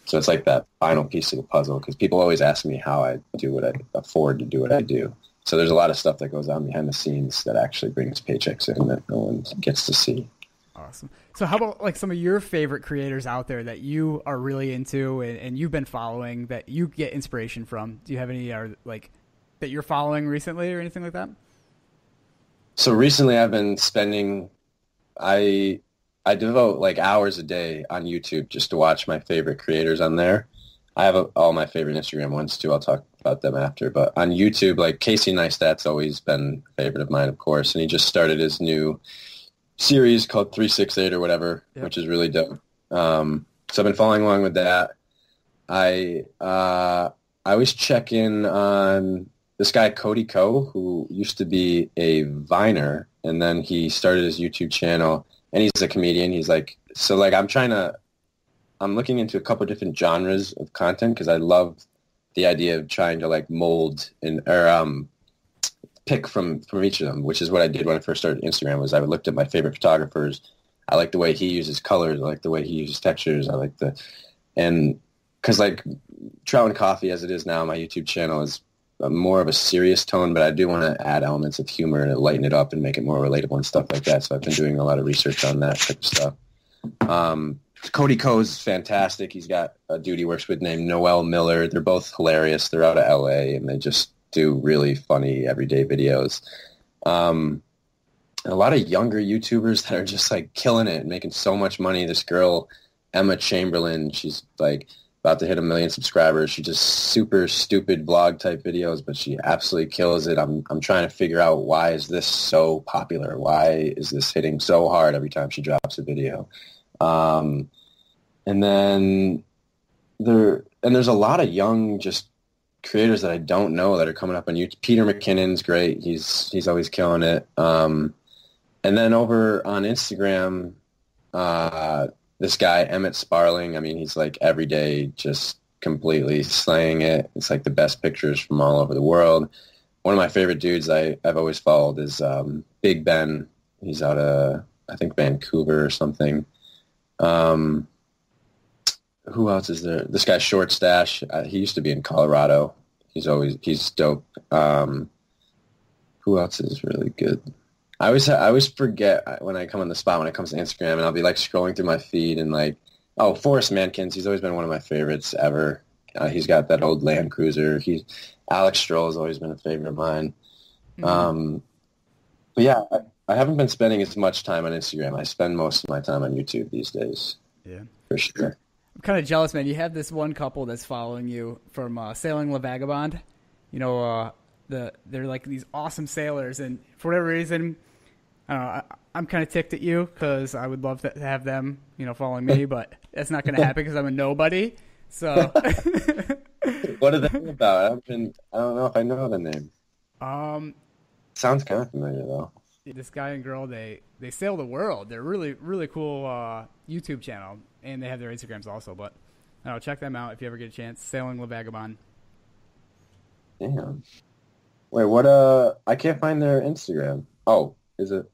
So it's like that final piece of the puzzle because people always ask me how I do what I afford to do what I do. So there's a lot of stuff that goes on behind the scenes that actually brings paychecks in that no one gets to see. Awesome. So how about like some of your favorite creators out there that you are really into and, and you've been following that you get inspiration from? Do you have any are like that you're following recently or anything like that? So recently I've been spending I I devote like hours a day on YouTube just to watch my favorite creators on there. I have a, all my favorite Instagram ones too. I'll talk about them after. But on YouTube, like Casey Neistat's always been a favorite of mine, of course, and he just started his new series called 368 or whatever, Yep. which is really dope. Um, so I've been following along with that. I uh, I always check in on this guy Cody Ko, who used to be a Viner, and then he started his YouTube channel, and he's a comedian. He's like, so like I'm trying to, I'm looking into a couple different genres of content because I love the idea of trying to like mold and or um pick from from each of them, which is what I did when I first started Instagram. Was I looked at my favorite photographers. I like the way he uses colors. I like the way he uses textures. I like the and because like Trout and Coffee as it is now, my YouTube channel is more of a serious tone, but I do want to add elements of humor and lighten it up and make it more relatable and stuff like that. So I've been doing a lot of research on that type of stuff. Um, Cody Ko is fantastic. He's got a dude he works with named Noel Miller. They're both hilarious. They're out of LA and they just do really funny everyday videos. Um, a lot of younger YouTubers that are just like killing it and making so much money. This girl, Emma Chamberlain, she's like about to hit a million subscribers. She just super stupid vlog type videos, but she absolutely kills it. I'm I'm trying to figure out why is this so popular? Why is this hitting so hard every time she drops a video? Um, and then there and there's a lot of young just creators that I don't know that are coming up on YouTube. Peter McKinnon's great. He's he's always killing it. Um, and then over on Instagram, uh, this guy Emmett Sparling. I mean, he's like every day just completely slaying it. It's like the best pictures from all over the world. One of my favorite dudes I, I've always followed is um, Big Ben. He's out of I think Vancouver or something. Um, who else is there? This guy Short Stash. Uh, he used to be in Colorado. He's always he's dope. Um, who else is really good? I always I always forget when I come on the spot when it comes to Instagram, and I'll be like scrolling through my feed and like, oh, Forrest Mankins. He's always been one of my favorites ever. Uh, he's got that old Land Cruiser. He's Alex Strohl has always been a favorite of mine. Mm-hmm. Um, but yeah, I, I haven't been spending as much time on Instagram. I spend most of my time on YouTube these days, Yeah. for sure. I'm kind of jealous, man. You have this one couple that's following you from uh, Sailing La Vagabonde. You know, uh, the they're like these awesome sailors, and for whatever reason, I don't know. I, I'm kind of ticked at you because I would love to have them, you know, following me, but that's not going to happen because I'm a nobody. So, What are they about? I haven't been, I don't know if I know the name. um, Sounds kind of familiar though. this guy and girl they they sail the world. They're really really cool uh, YouTube channel, and they have their Instagrams also. But I don't know, check them out if you ever get a chance. Sailing La Vagabonde. Damn. Wait, what? Uh, I can't find their Instagram. Oh, is it?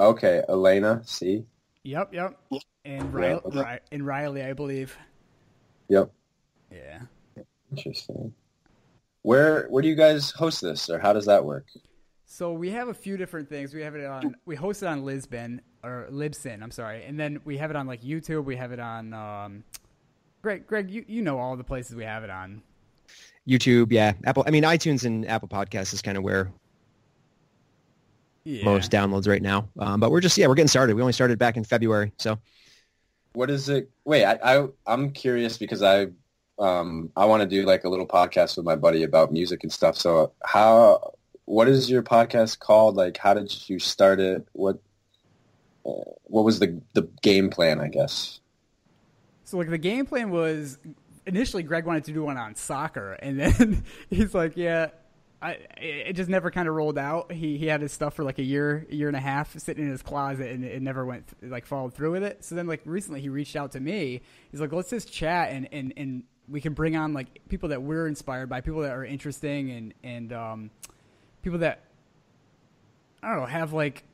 Okay, Elena. See. Yep, yep. And Right, Riley, and Riley, I believe. Yep. Yeah. Interesting. Where Where do you guys host this, or how does that work? So we have a few different things. We have it on. We host it on Lisbon or Libsyn. I'm sorry, and then we have it on like YouTube. We have it on. Um, Greg, Greg, you you know all the places we have it on. YouTube, yeah, Apple. I mean, iTunes and Apple Podcasts is kind of where Yeah. most downloads right now. Um, but we're just yeah, we're getting started. We only started back in February, so What is it? Wait, I, I I'm curious because I um I want to do like a little podcast with my buddy about music and stuff. So how what is your podcast called? Like, how did you start it? What uh, what was the the game plan? I guess. So like the game plan was initially Greg wanted to do one on soccer, and then he's like, "Yeah, I." It just never kind of rolled out. He he had his stuff for like a year, year and a half sitting in his closet, and it never went like followed through with it. So then like recently he reached out to me. He's like, "Let's just chat and and and we can bring on like people that we're inspired by, people that are interesting, and and um, people that I don't know have like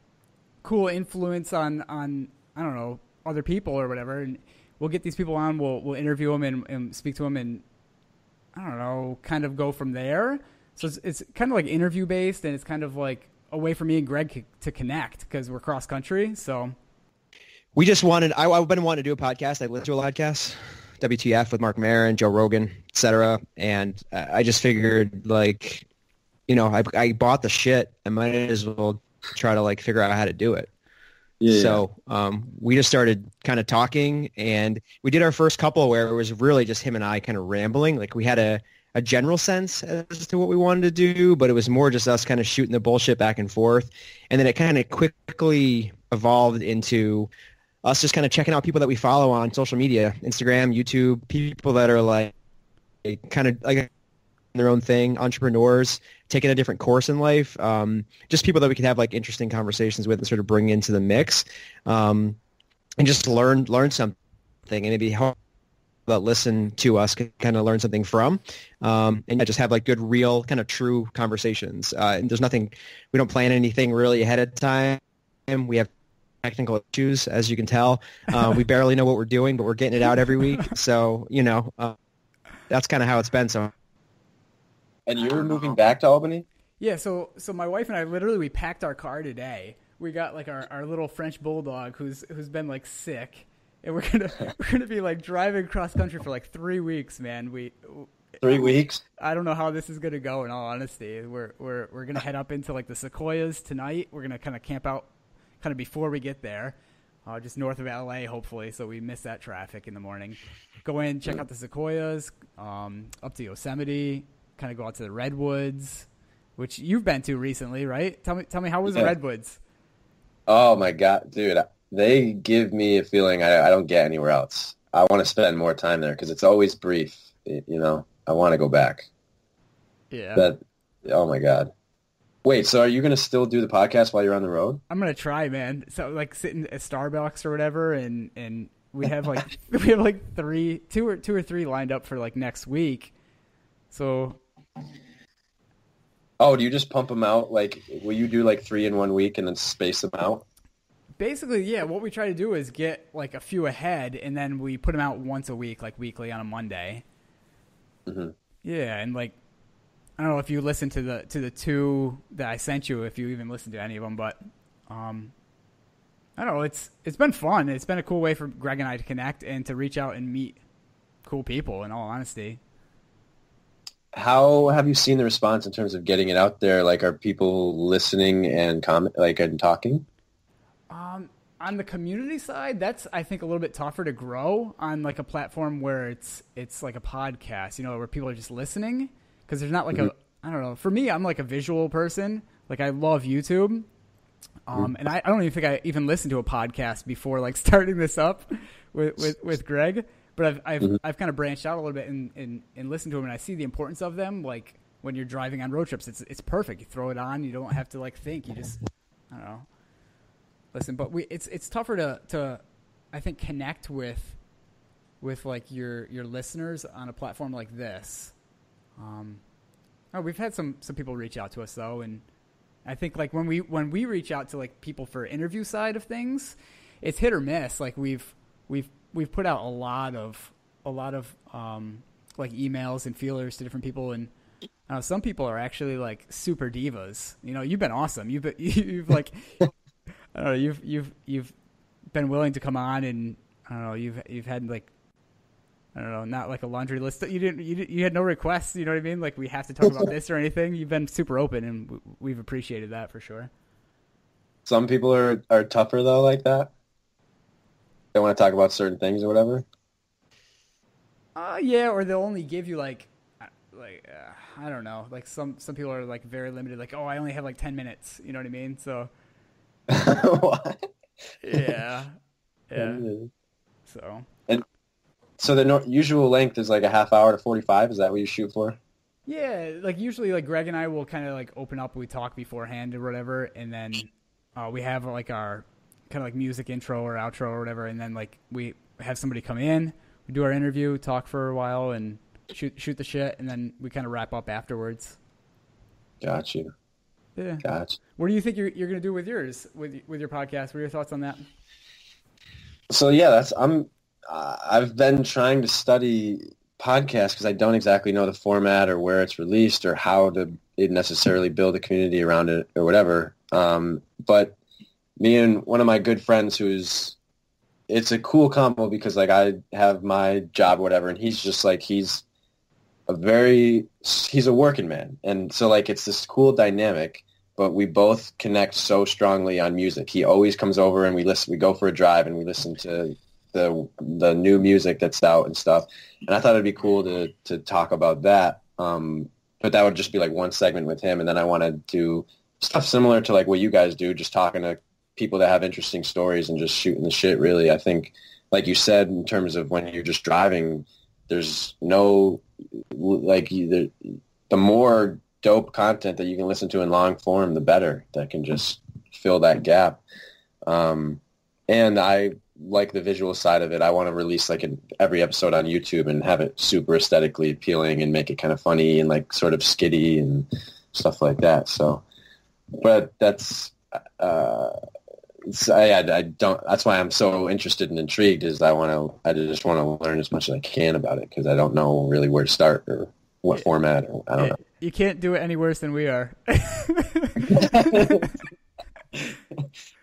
cool influence on on I don't know other people or whatever, and we'll get these people on. We'll we'll interview them and, and speak to them, and I don't know, kind of go from there. So it's, it's kind of like interview based, and it's kind of like a way for me and Greg to connect because we're cross country. So we just wanted. I, I've been wanting to do a podcast. I listen to a podcast, WTF with Marc Maron, Joe Rogan, etc. And I just figured, like, you know, I, I bought the shit. I might as well try to like figure out how to do it. Yeah. So um, we just started kind of talking, and we did our first couple where it was really just him and I kind of rambling. Like we had a, a general sense as to what we wanted to do, but it was more just us kind of shooting the bullshit back and forth. And then it kind of quickly evolved into us just kind of checking out people that we follow on social media, Instagram, YouTube, people that are like kind of like their own thing, entrepreneurs taking a different course in life, um, just people that we could have like interesting conversations with and sort of bring into the mix, um, and just learn learn something and maybe help that listen to us can kind of learn something from, um, and just have like good, real, kind of true conversations. Uh, and there's nothing, we don't plan anything really ahead of time. We have technical issues, as you can tell. Uh, we barely know what we're doing, but we're getting it out every week. So you know, uh, that's kind of how it's been. So And you're moving back to Albany? yeah, so so my wife and I literally we packed our car today. We got like our, our little French bulldog who's who's been like sick, and we're gonna we're gonna be like driving cross country for like three weeks, man. We Three weeks. I don't know how this is gonna go. In all honesty, we're we're we're gonna head up into like the Sequoias tonight. We're gonna kind of camp out, kind of before we get there, uh, just north of LA, hopefully, so we miss that traffic in the morning. Go in, check out the Sequoias, um, up to Yosemite, kind of go out to the redwoods, which you've been to recently, right? Tell me, tell me how was the redwoods? Oh my god, dude! They give me a feeling I, I don't get anywhere else. I want to spend more time there because it's always brief. You know, I want to go back. Yeah. That oh my god. Wait, so are you gonna still do the podcast while you're on the road? I'm gonna try, man. So like sitting at Starbucks or whatever, and and we have like we have like three, two or two or three lined up for like next week. So Oh, do you just pump them out? Like, will you do like three in one week and then space them out? Basically, yeah, what we try to do is get like a few ahead, and then we put them out once a week, like weekly on a Monday. Mhm. Yeah, and like I don't know if you listen to the to the two that I sent you, if you even listen to any of them, but um, I don't know. It's it's been fun. It's been a cool way for Greg and I to connect and to reach out and meet cool people. In all honesty, How have you seen the response in terms of getting it out there? Like, are people listening and comment, like, and talking? Um, on the community side, that's I think a little bit tougher to grow on like a platform where it's it's like a podcast, you know, where people are just listening because there's not like a I don't know. For me, I'm like a visual person. Like I love YouTube. Um, and I, I don't even think I even listened to a podcast before like starting this up with with, with Greg. But I've I've, I've kind of branched out a little bit and, and, and listened to them, and I see the importance of them. Like when you're driving on road trips, it's it's perfect. You throw it on, you don't have to like think. You just I don't know listen but we it's it's tougher to to i think connect with with like your your listeners on a platform like this um oh we've had some some people reach out to us though and i think like when we when we reach out to like people for interview side of things it's hit or miss like we've we've we've put out a lot of a lot of um like emails and feelers to different people and uh, some people are actually like super divas. You know, you've been awesome. You've been, you've like I don't know. You've you've you've been willing to come on, and I don't know. You've you've had like I don't know, not like a laundry list. You didn't you you had no requests. You know what I mean? Like we have to talk about this or anything. You've been super open, and we've appreciated that for sure. Some people are, are tougher though, like that. They want to talk about certain things or whatever. Uh yeah, or they'll only give you like uh, like uh, I don't know. Like some some people are like very limited. Like oh, I only have like ten minutes. You know what I mean? So what? yeah, yeah. So So the no- usual length is like a half hour to 45. Is that what you shoot for? Yeah, like usually, like Greg and I will kind of like open up. We talk beforehand or whatever, and then uh, we have like our kind of like music intro or outro or whatever, and then like we have somebody come in, we do our interview, talk for a while, and shoot shoot the shit, and then we kind of wrap up afterwards. Got you. Yeah. Got you. What do you think you're you're gonna do with yours with with your podcast? What are your thoughts on that? So yeah, that's I'm. Uh, I've been trying to study podcasts because I don't exactly know the format or where it's released or how to necessarily build a community around it or whatever. Um, but me and one of my good friends who's it's a cool combo because like I have my job or whatever and he's just like he's a very he's a working man and so like it's this cool dynamic but we both connect so strongly on music. He always comes over and we listen we go for a drive and we listen to the the new music that's out and stuff. And i thought it'd be cool to to talk about that um but that would just be like one segment with him. And then i want to do stuff similar to like what you guys do just talking to people that have interesting stories and just shooting the shit really. I think like you said in terms of when you're just driving there's no like either the more dope content that you can listen to in long form the better that can just fill that gap um and i like the visual side of it i want to release like an, every episode on youtube and have it super aesthetically appealing and make it kind of funny and like sort of skitty and stuff like that so but that's uh I, I I don't. That's why I'm so interested and intrigued. Is I want to. I just want to learn as much as I can about it because I don't know really where to start or what format. Or, I don't know. You can't do it any worse than we are.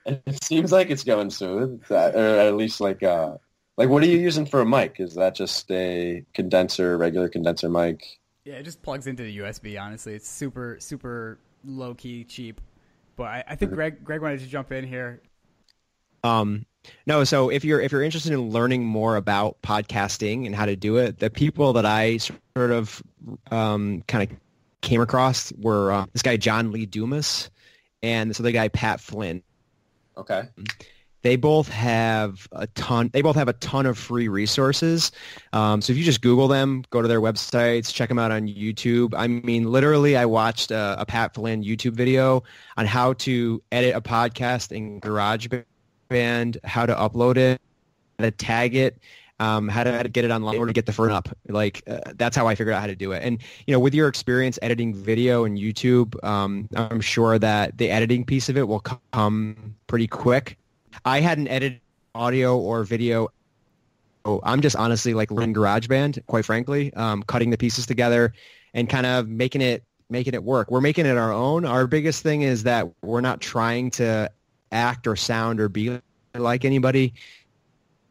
It seems like it's going smooth, or at least like uh, like what are you using for a mic? Is that just a condenser, regular condenser mic? Yeah, it just plugs into the USB. Honestly, it's super super low key cheap. But I, I think Greg Greg wanted to jump in here. Um, no, so if you're if you're interested in learning more about podcasting and how to do it, the people that I sort of um, kind of came across were uh, this guy John Lee Dumas and this other guy Pat Flynn. Okay. they both have a ton. They both have a ton of free resources. Um, so if you just Google them, go to their websites, check them out on YouTube. I mean, literally, I watched a, a Pat Flynn YouTube video on how to edit a podcast in GarageBand, how to upload it, how to tag it, um, how, to, how to get it online or to get the front up. Like uh, that's how I figured out how to do it. And you know, with your experience editing video and YouTube, um, I'm sure that the editing piece of it will come pretty quick. I hadn't edited audio or video. Oh, I'm just honestly like learning GarageBand, quite frankly, um, cutting the pieces together and kind of making it making it work. We're making it our own. Our biggest thing is that we're not trying to act or sound or be like anybody.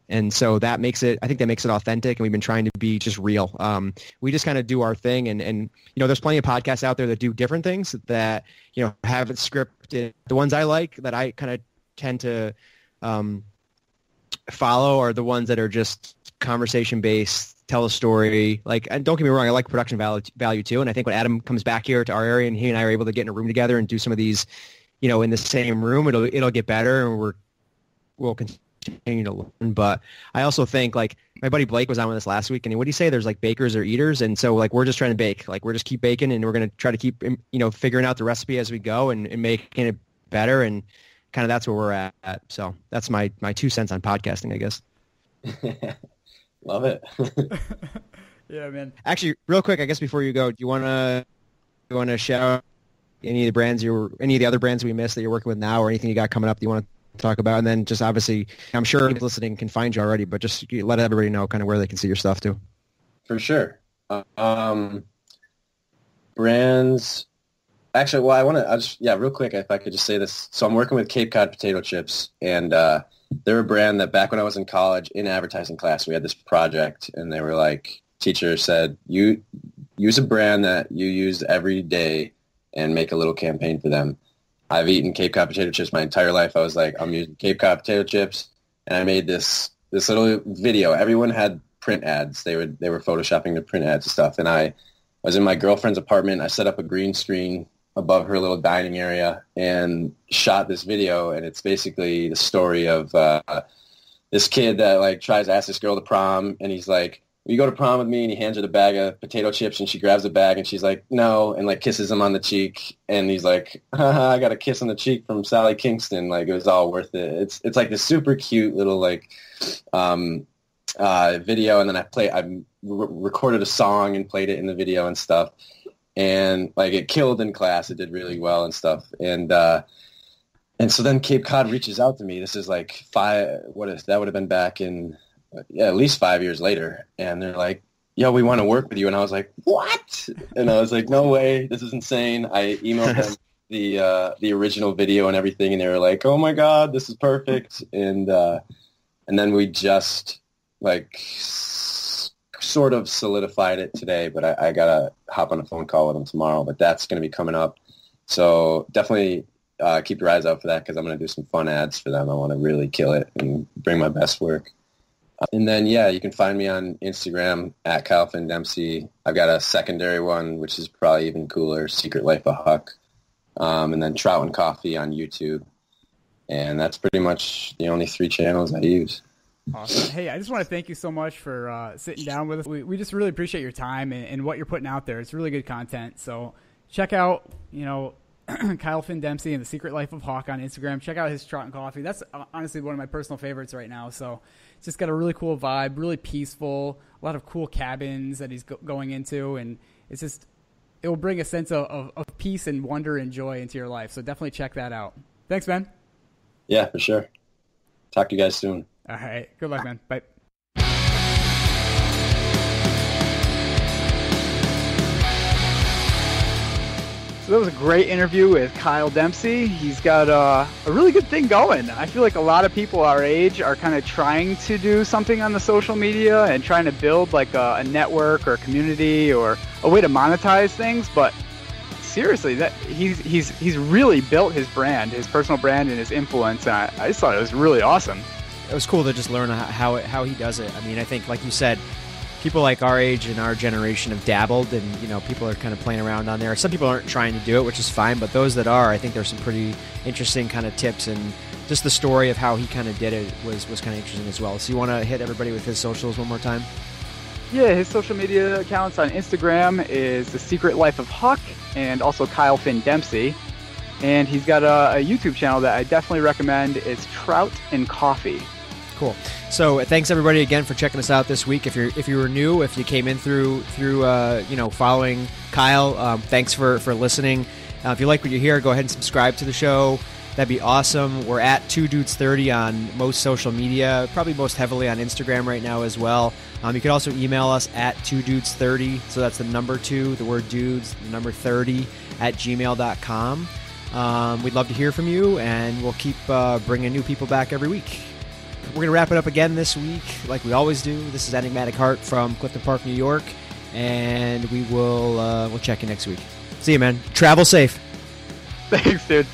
And so that makes it, I think that makes it authentic. And we've been trying to be just real. Um, we just kind of do our thing. And, and, you know, there's plenty of podcasts out there that do different things that, you know, have it scripted. The ones I like that I kind of tend to um, follow are the ones that are just conversation based, tell a story. Like, and don't get me wrong, I like production value, value too. And I think when Adam comes back here to our area and he and I are able to get in a room together and do some of these, you know, in the same room, it'll it'll get better, and we're we'll continue to learn. But I also think like my buddy Blake was on with us last week, and what do you say? There's like bakers or eaters, and so like we're just trying to bake. Like we're just keep baking, and we're gonna try to keep um, you know figuring out the recipe as we go and, and making it better and kind of that's where we're at. So that's my my two cents on podcasting, I guess. Love it. Yeah, man. Actually, real quick, I guess before you go, do you want to do you want to shout out any of the brands you any of the other brands we missed that you're working with now, or anything you got coming up that you want to talk about? And then just obviously, I'm sure people listening can find you already, but just let everybody know kind of where they can see your stuff too. For sure. Um, brands. Actually, well, I want to. I just yeah, real quick, if I could just say this. So I'm working with Cape Cod Potato Chips, and uh, they're a brand that back when I was in college in advertising class, we had this project, and they were like, teacher said, you use a brand that you use every day and make a little campaign for them. I've eaten Cape Cod potato chips my entire life. I was like, I'm using Cape Cod potato chips, and I made this this little video. Everyone had print ads. They would they were photoshopping the print ads and stuff. And I was in my girlfriend's apartment. I set up a green screen above her little dining area and shot this video. And it's basically the story of uh, this kid that like tries to ask this girl to prom, and he's like, "Will you go to prom with me?" And he hands her the bag of potato chips, and she grabs the bag, and she's like, "No," and like kisses him on the cheek, and he's like, "I got a kiss on the cheek from Sally Kingston." Like it was all worth it. It's it's like this super cute little like um, uh, video, and then I play I re- recorded a song and played it in the video and stuff, and like it killed in class. It did really well and stuff, and. uh and so then Cape Cod reaches out to me. This is like five. What is that? Would have been back in yeah, at least five years later. And they're like, "Yo, we want to work with you." And I was like, "What?" And I was like, "No way! This is insane." I emailed them the uh, the original video and everything, and they were like, "Oh my god, this is perfect!" And uh, and then we just like s- sort of solidified it today. But I, I gotta hop on a phone call with them tomorrow. But that's gonna be coming up. So definitely uh, keep your eyes out for that because I'm going to do some fun ads for them. I want to really kill it and bring my best work. And then, yeah, you can find me on Instagram at Finn Dempsey. I've got a secondary one, which is probably even cooler, Secret Life of Huck. Um, and then Trout and Coffee on YouTube. And that's pretty much the only three channels I use. Awesome. Hey, I just want to thank you so much for uh, sitting down with us. We, we just really appreciate your time and, and what you're putting out there. It's really good content. So check out, you know, Kyle Finn Dempsey and the Secret Life of Huck on Instagram. Check out his Trout and Coffee. That's uh, honestly one of my personal favorites right now. So it's just got a really cool vibe, really peaceful, a lot of cool cabins that he's go- going into, and it's just it will bring a sense of, of, of peace and wonder and joy into your life. So definitely check that out. Thanks, man. Yeah, for sure. Talk to you guys soon. All right. Good luck, man. Bye. So that was a great interview with Kyle Dempsey. He's got uh, a really good thing going. I feel like a lot of people our age are kind of trying to do something on the social media and trying to build like a, a network or a community or a way to monetize things. But seriously, that he's he's he's really built his brand, his personal brand, and his influence. And I, I just thought it was really awesome. it was cool to just learn how it, how he does it. I mean, I think like you said, people like our age and our generation have dabbled, and you know, people are kind of playing around on there. Some people aren't trying to do it, which is fine, but those that are, I think there's some pretty interesting kind of tips and just the story of how he kind of did it was was kind of interesting as well. So you want to hit everybody with his socials one more time? Yeah, his social media accounts on Instagram is The Secret Life of Huck and also Kyle Finn Dempsey. And he's got a, a YouTube channel that I definitely recommend. It's Trout and Coffee. Cool. So thanks everybody again for checking us out this week. If you're if you were new, if you came in through through uh, you know following Kyle, um, thanks for for listening. Uh, if you like what you hear, go ahead and subscribe to the show. That'd be awesome. We're at two dudes thirty on most social media, probably most heavily on Instagram right now as well. Um, you can also email us at two dudes thirty. So that's the number two, the word dudes, the number thirty at gmail.com. Um, we'd love to hear from you, and we'll keep uh, bringing new people back every week. We're going to wrap it up again this week, like we always do. This is Enigmatic Heart from Clifton Park, New York, and we will uh, we'll check you next week. See you, man. Travel safe. Thanks, dude.